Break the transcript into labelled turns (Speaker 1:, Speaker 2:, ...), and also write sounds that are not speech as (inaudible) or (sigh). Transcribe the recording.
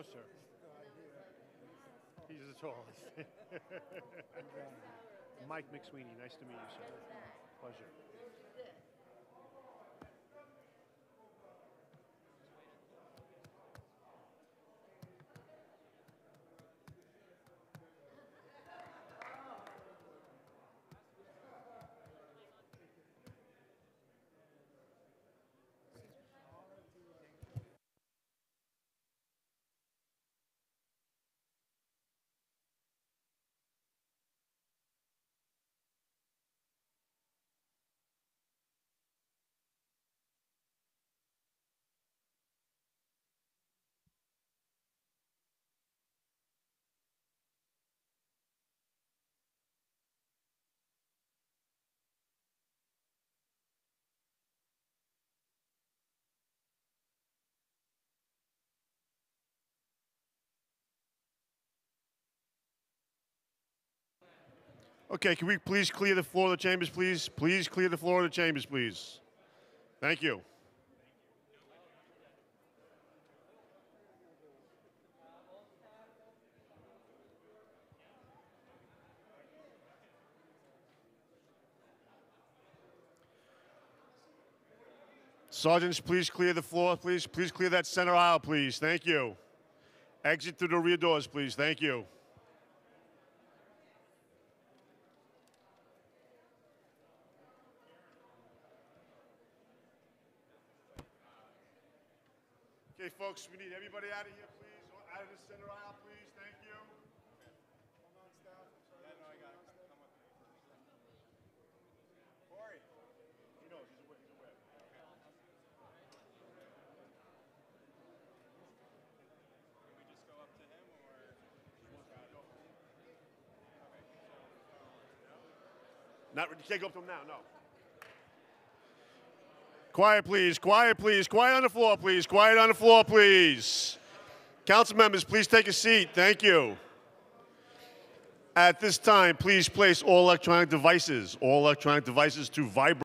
Speaker 1: No, sir. He's the tallest. (laughs) Mike McSweeney, nice to meet you, sir. Pleasure. Okay, can we please clear the floor of the chambers, please? Please clear the floor of the chambers, please. Thank you. Sergeants, please clear the floor, please. Please clear that center aisle, please. Thank you. Exit through the rear doors, please. Thank you. Okay, folks, we need everybody out of here, please. Out of the center aisle, please. Thank you. Corey. He knows. He's aware. He's aware. Not, you can't go up to him now, no. Quiet, please. Quiet, please. Quiet on the floor, please. Quiet on the floor, please. Council members, please take a seat. Thank you. At this time, please place all electronic devices, all electronic devices to vibrate.